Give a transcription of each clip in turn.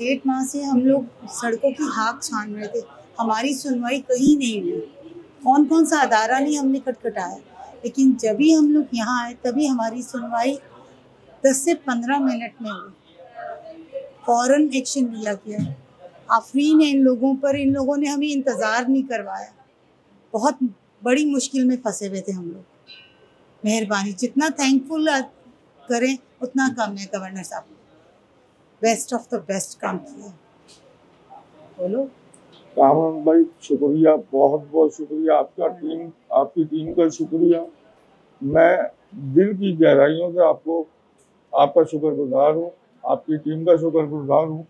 डेढ़ माह से हम लोग सड़कों की हाक छान रहे थे। हमारी सुनवाई कहीं नहीं हुई। कौन कौन सा अदारा नहीं हमने खटखटाया? लेकिन जब भी हम लोग यहाँ आए, तभी हमारी सुनवाई दस से पंद्रह मिनट में हुई। फ़ौरन एक्शन लिया गया। आफरीन है इन लोगों पर, इन लोगों ने हमें इंतज़ार नहीं करवाया। बहुत बड़ी मुश्किल में फंसे हुए थे हम लोग। मेहरबानी। जितना थैंकफुल करें, उतना कम है गवर्नर साहब। बेस्ट ऑफ़ द बेस्ट काम किया। बोलो। कामरान भाई, शुक्रिया, बहुत बहुत शुक्रिया। आपका टीम आपकी टीम का शुक्रिया। मैं दिल की गहराइयों से आपको, आपका शुक्रगुजार हूँ, आपकी टीम का शुक्रगुजार हूँ।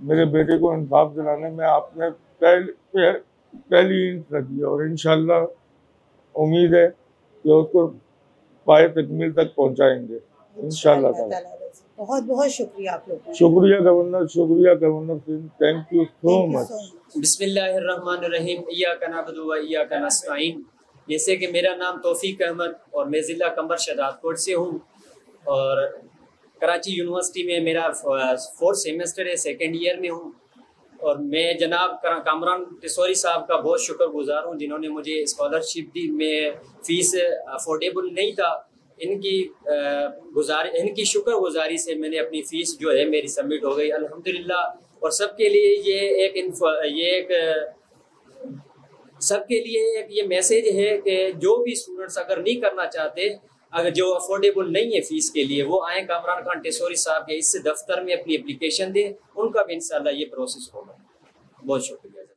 मेरे बेटे को इंसाफ दिलाने में आपने पहले, पहली इंच रखी और इनशाला उम्मीद है कि उसको पाए तकमील तक पहुंचाएँगे। इंशाल्लाह बहुत बहुत शुक्रिया आप लोगों शुक्रिया गवर्नर शुक्रिया governor Singh. Thank you so much so बिस्मिल्लाहिर्रहमानिर्रहीम। इय्याका नअबुदु व इय्याका नस्तईन। जैसे कि मेरा नाम तौफीक अहमद और मैं ज़िला कंबर शहजादकोट से हूँ। और कराची यूनिवर्सिटी में मेरा फोर्थ सेमेस्टर है सेकेंड ईयर में हूँ। और मैं जनाब कामरान टिसोरी साहब का बहुत शुक्रगुजार हूँ जिन्होंने मुझे स्कॉलरशिप दी। मैं फ़ीस अफोर्डेबल नहीं था इनकी गुजार, इनकी शुक्र गुजारी से मैंने अपनी फ़ीस जो है मेरी सबमिट हो गई। अल्हम्दुलिल्लाह। और सबके लिए ये एक ये एक, सबके लिए एक ये मैसेज है कि जो भी स्टूडेंट्स अगर नहीं करना चाहते, अगर जो अफोर्डेबल नहीं है फ़ीस के लिए, वो आए कामरान खान टेसोरी साहब के इस दफ्तर में अपनी एप्लीकेशन दें। उनका भी इंशाल्लाह ये प्रोसेस होगा। बहुत शुक्रिया।